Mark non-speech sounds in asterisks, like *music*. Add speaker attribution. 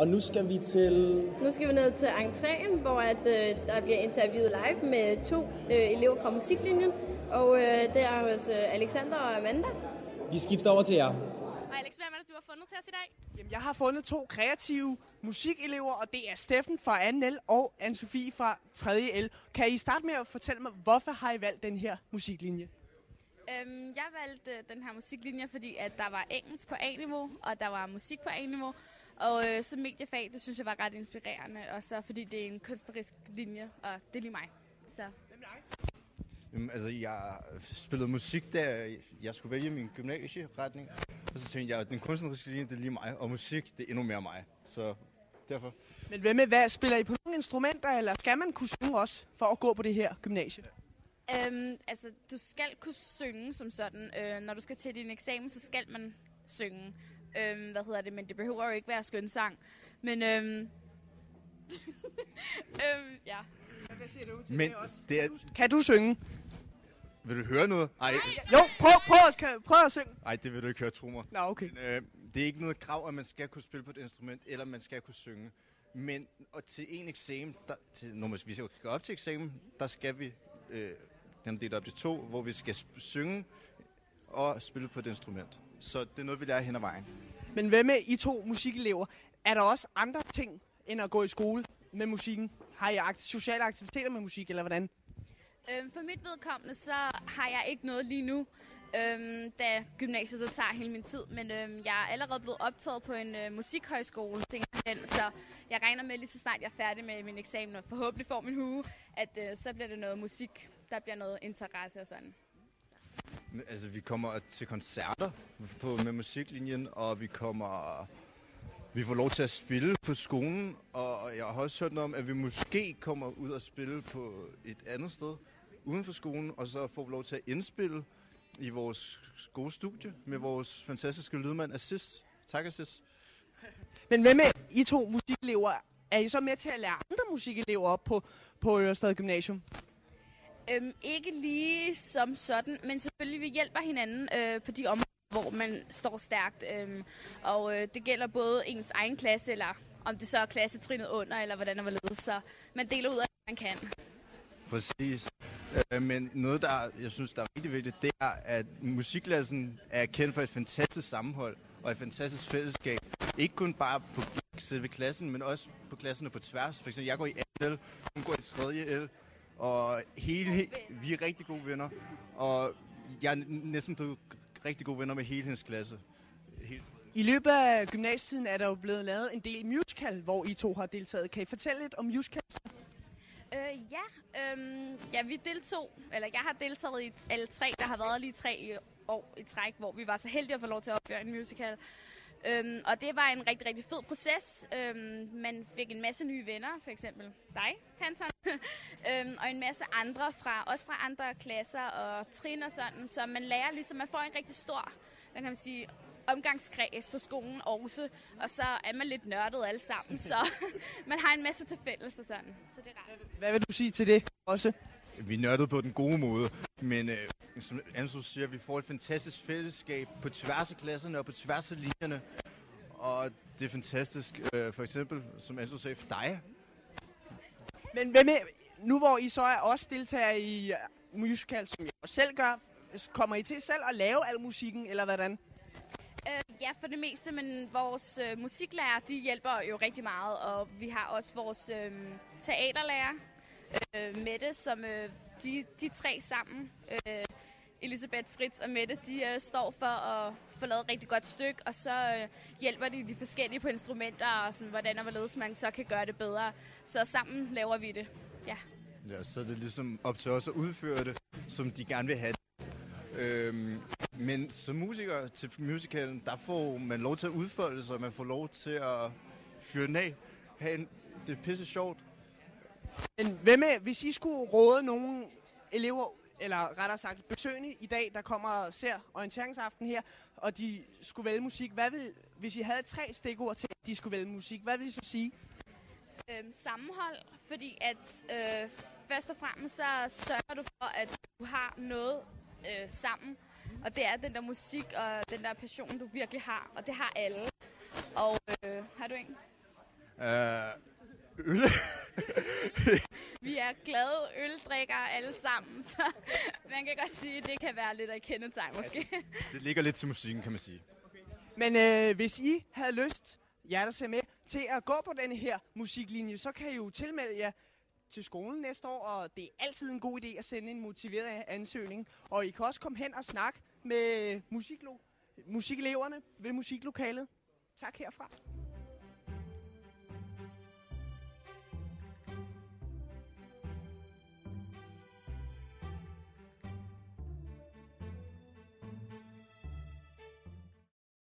Speaker 1: Og nu skal vi til...
Speaker 2: Nu skal vi ned til entréen, hvor at, øh, der bliver interviewet live med to øh, elever fra musiklinjen. Og øh, det er hos øh, Alexander og Amanda.
Speaker 1: Vi skifter over til jer.
Speaker 3: Og Alex, hvem er det, du har fundet til os i dag?
Speaker 4: Jamen, jeg har fundet to kreative musikelever, og det er Steffen fra 2. L og anne-Sophie fra 3. L. Kan I starte med at fortælle mig, hvorfor har I valgt den her musiklinje?
Speaker 3: Øhm, jeg valgte øh, den her musiklinje, fordi at der var engelsk på A-niveau, og der var musik på A-niveau. Og øh, så mediefag, det synes jeg var ret inspirerende, og så fordi det er en kunstnerisk linje, og det er lige mig. Så.
Speaker 5: Jamen, altså, jeg spillede musik, da jeg skulle vælge min gymnasieretning. Og så tænkte jeg, at den kunstneriske linje, det er lige mig, og musik, det er endnu mere mig. Så derfor.
Speaker 4: Men hvad med, hvad spiller I på nogle instrumenter, eller skal man kunne synge også, for at gå på det her gymnasie?
Speaker 3: Øhm, altså, du skal kunne synge som sådan. Øh, når du skal til din eksamen, så skal man synge. Øhm, hvad hedder det? Men det behøver jo ikke være skønsang. Men øhm, *laughs* øhm, ja.
Speaker 4: Hvad siger du til
Speaker 5: Men det er...
Speaker 4: Kan du synge?
Speaker 5: Vil du høre noget? Ej,
Speaker 4: Jo, prøv, prøv, kan, prøv at synge.
Speaker 5: ej det vil du ikke høre, tro mig.
Speaker 4: Nå, okay.
Speaker 5: Men, øh, det er ikke noget krav, at man skal kunne spille på et instrument, eller man skal kunne synge. Men og til en eksamen, der, til, når vi skal gå op til eksamen, der skal vi, øh, den er delt op til to, hvor vi skal synge og spille på et instrument. Så det er noget, vi lærer hen ad vejen.
Speaker 4: Men hvad med I to musikelever? Er der også andre ting, end at gå i skole med musikken? Har I akt- sociale aktiviteter med musik, eller hvordan?
Speaker 3: Øhm, for mit vedkommende, så har jeg ikke noget lige nu, øhm, da gymnasiet så tager hele min tid. Men øhm, jeg er allerede blevet optaget på en øh, musikhøjskole, hen, så jeg regner med lige så snart jeg er færdig med min eksamen og forhåbentlig får min hue, at øh, så bliver det noget musik, der bliver noget interesse og sådan.
Speaker 5: Altså, vi kommer til koncerter på, med musiklinjen, og vi kommer... Vi får lov til at spille på skolen, og jeg har også hørt noget om, at vi måske kommer ud og spille på et andet sted uden for skolen, og så får vi lov til at indspille i vores gode studie med vores fantastiske lydmand Assis. Tak, Assis.
Speaker 4: Men hvad med I to musikelever? Er I så med til at lære andre musikelever op på, på Ørestad Gymnasium?
Speaker 3: Øhm, ikke lige som sådan, men selvfølgelig vi hjælper hinanden øh, på de områder, hvor man står stærkt. Øhm, og øh, det gælder både ens egen klasse, eller om det så er klassetrinnet under, eller hvordan det var ledet. Så man deler ud af, hvad man kan.
Speaker 5: Præcis. Øh, men noget, der jeg synes, der er rigtig vigtigt, det er, at musikklassen er kendt for et fantastisk sammenhold og et fantastisk fællesskab. Ikke kun bare på selve klassen, men også på klasserne på tværs. For eksempel, jeg går i 2. L, hun går i 3. Og hele, vi er rigtig gode venner. Og jeg er næsten blevet rigtig gode venner med hele hendes klasse. Hele tiden.
Speaker 4: I løbet af gymnasietiden er der jo blevet lavet en del musical, hvor I to har deltaget. Kan I fortælle lidt om musicals?
Speaker 3: Øh, ja, øhm, ja, vi deltog, eller jeg har deltaget i alle tre, der har været lige tre år i træk, hvor vi var så heldige at få lov til at opføre en musical. Øhm, og det var en rigtig, rigtig fed proces. Øhm, man fik en masse nye venner, for eksempel dig, Panton, *laughs* øhm, og en masse andre, fra, også fra andre klasser og trin og sådan, så man lærer ligesom, man får en rigtig stor, hvad kan man sige, omgangskreds på skolen også, og så er man lidt nørdet alle sammen, så *laughs* *laughs* man har en masse til fælles og sådan, så det er rart.
Speaker 4: Hvad vil du sige til det også?
Speaker 5: Vi nørdede på den gode måde, men øh, som Anso siger, vi får et fantastisk fællesskab på tværs af klasserne og på tværs af linjerne. Og det er fantastisk, øh, for eksempel, som Anso sagde, for dig.
Speaker 4: Men hvad med, nu hvor I så er også deltager i uh, musical, som jeg også selv gør, kommer I til selv at lave al musikken, eller hvordan?
Speaker 3: Øh, ja, for det meste, men vores øh, musiklærer, de hjælper jo rigtig meget, og vi har også vores øh, teaterlærer, øh, Mette, som øh, de, de tre sammen, øh, Elisabeth, Fritz og Mette, de øh, står for at få lavet et rigtig godt stykke, og så øh, hjælper de de forskellige på instrumenter, og sådan, hvordan og hvorledes man så kan gøre det bedre. Så sammen laver vi det. Ja.
Speaker 5: Ja, så er det ligesom op til os at udføre det, som de gerne vil have det. Øhm, men som musiker til musicalen, der får man lov til at udfolde sig, man får lov til at fyre den af. Have en, det er pisse sjovt.
Speaker 4: Men hvad med, hvis I skulle råde nogle elever, eller rettere sagt besøgende i dag, der kommer og ser orienteringsaften her, og de skulle vælge musik, hvad vil, hvis I havde tre stikord til, at de skulle vælge musik, hvad vil I så sige?
Speaker 3: Øhm, sammenhold, fordi at øh, først og fremmest så sørger du for, at du har noget øh, sammen. Og det er den der musik og den der passion, du virkelig har. Og det har alle. Og øh, har du en?
Speaker 5: Øh, øl. *laughs* *laughs*
Speaker 3: Vi er glade øldrikkere alle sammen, *laughs* så man kan godt sige, at det kan være lidt af kendetegn måske.
Speaker 5: det ligger lidt til musikken, kan man sige.
Speaker 4: Men øh, hvis I havde lyst, jer der ser med, til at gå på denne her musiklinje, så kan I jo tilmelde jer til skolen næste år, og det er altid en god idé at sende en motiveret ansøgning. Og I kan også komme hen og snakke med musiklo- musikeleverne ved musiklokalet. Tak herfra.